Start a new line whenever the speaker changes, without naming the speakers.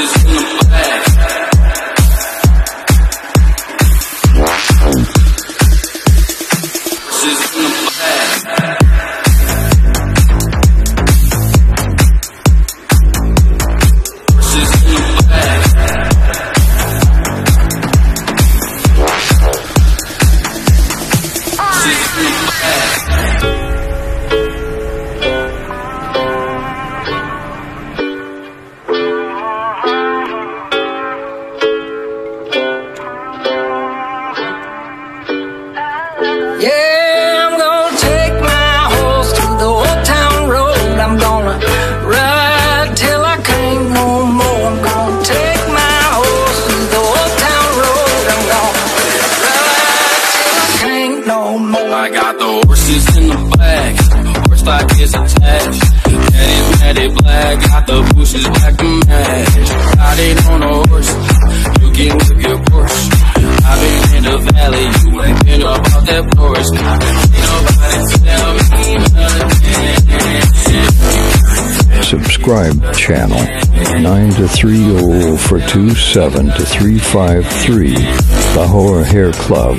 is in the black.
Yeah, I'm gonna take my horse to the old town road. I'm gonna ride till I can't no more. I'm gonna take my horse to the old town road. I'm gonna ride till I can't no more. I
got the horses in the back, horse like is attached. Black, got the bushes black and. Riding on a horse, you can whip your I been in the valley, you ain't been about that boy.
Subscribe channel 9 to three oh zero four two seven to 353 Lahore Hair Club.